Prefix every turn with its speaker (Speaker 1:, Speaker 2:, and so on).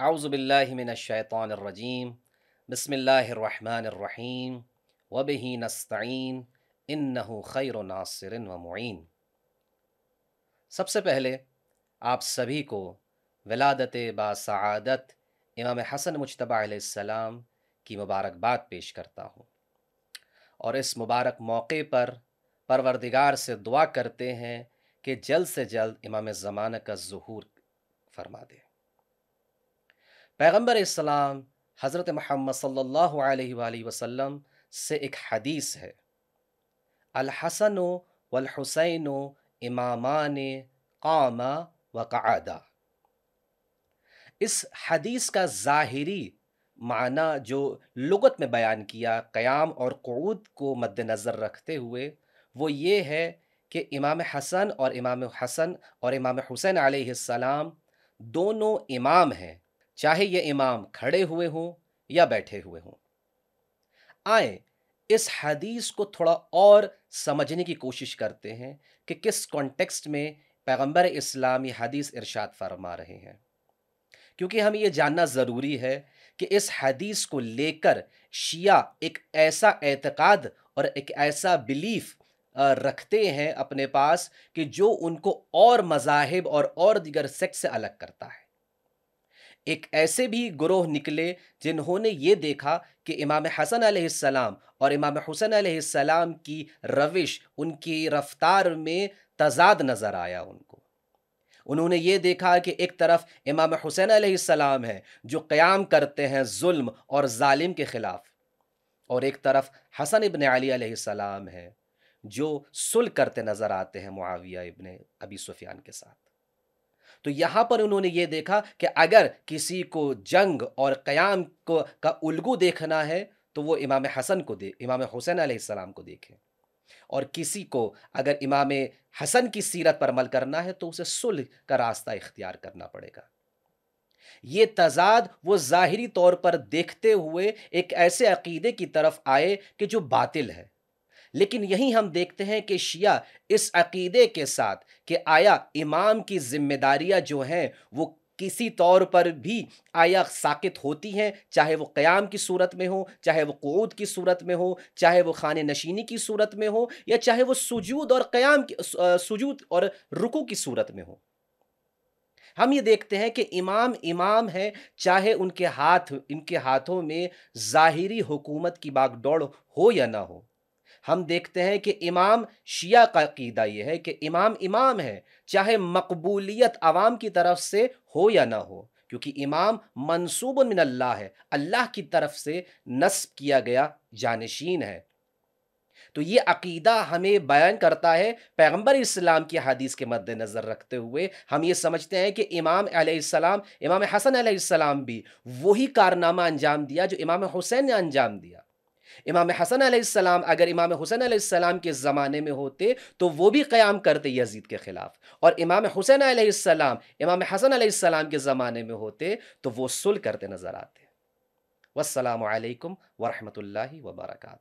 Speaker 1: आउज़बिल्लिमिनशैतानरजीम बसमीम वबही नस्तीन इन्नहु खैर नासिर व मुइन सबसे पहले आप सभी को विलादत बासआदत इमाम हसन मुशतबा सलाम की मुबारकबाद पेश करता हूँ। और इस मुबारक मौके पर परवरदिगार से दुआ करते हैं कि जल्द से जल्द इमाम ज़माना का ज़हूर फरमा दे। पैगंबर इस्लाम हज़रत महमद अलैहि वसल्लम से एक हदीस है। अलहसन वलहुसैन इमामान कामा व कादा। इस हदीस का ज़ाहरी माना जो लगत में बयान किया क़याम और क़ूद को मद्दनज़र रखते हुए, वो ये है कि इमाम हसन और इमाम हसन और इमाम हुसैन अलैहिस्सलाम दोनों इमाम हैं। चाहे ये इमाम खड़े हुए हों या बैठे हुए हों। आए, इस हदीस को थोड़ा और समझने की कोशिश करते हैं कि किस कॉन्टेक्स्ट में पैगंबर इस्लाम हदीस इरशाद फरमा रहे हैं। क्योंकि हमें ये जानना ज़रूरी है कि इस हदीस को लेकर शिया एक ऐसा एतक़ाद और एक ऐसा बिलीफ रखते हैं अपने पास कि जो उनको और मजाहब और और दिगर सेक्ट से अलग करता है। एक ऐसे भी ग्रोह निकले जिन्होंने ये देखा कि इमाम हसन अलैहिस्सलाम और इमाम हुसैन अलैहिस्सलाम की रविश, उनकी रफ्तार में तजाद नज़र आया उनको। उन्होंने ये देखा कि एक तरफ़ इमाम हुसैन अलैहिस्सलाम है जो क़याम करते हैं जुल्म और जालिम के ख़िलाफ़, और एक तरफ़ हसन इबन अली है जो सुल करते नज़र आते हैं मुआविया इबन अबी सुफियान के साथ। तो यहाँ पर उन्होंने ये देखा कि अगर किसी को जंग और क़याम को, का उल्गू देखना है तो वो इमाम हसन को दे, इमाम हुसैन अलैहिस्सलाम को देखें। और किसी को अगर इमाम हसन की सीरत पर अमल करना है तो उसे सुलह का रास्ता इख्तियार करना पड़ेगा। ये तजाद वो ज़ाहिरी तौर पर देखते हुए एक ऐसे अकीदे की तरफ़ आए कि जो बातिल है। लेकिन यही हम देखते हैं कि शिया इस अकीदे के साथ कि आया इमाम की जिम्मेदारियाँ जो हैं, वो किसी तौर पर भी आया साकित होती हैं, चाहे वो क़याम की सूरत में हो, चाहे वो क़ूद की सूरत में हो, चाहे वो खाने नशीनी की सूरत में हो, या चाहे वो सुजूद और क़याम की सुजूद और रुकू की सूरत में हो। हम ये देखते हैं कि इमाम इमाम है, चाहे उनके हाथ, इनके हाथों में ज़ाहिरी हुकूमत की बागडोड़ हो या ना हो। हम देखते हैं कि इमाम शिया का कीदा ये है कि इमाम इमाम है, चाहे मकबूलियत आवाम की तरफ़ से हो या ना हो, क्योंकि इमाम मनसूब मिन अल्लाह है, अल्लाह की तरफ़ से नस्ब किया गया जानशीन है। तो ये अकीदा हमें बयान करता है पैगंबर इस्लाम की हदीस के मद्देनज़र रखते हुए। हम ये समझते हैं कि इमाम आसमाम इमाम हसन आसमाम भी वही कारनामा अंजाम दिया जो इमाम हुसैन ने अंजाम दिया। इमाम हसन आसमाम अगर इमाम हुसैन आसमाम के ज़माने में होते तो वो भी क़याम करते यजीद के ख़िलाफ़। और इमाम हुसैन आसमाम इमाम हसन आसमाम के ज़माने में होते तो वो सुल करते नज़र आते। वसलम वरहमल वर्का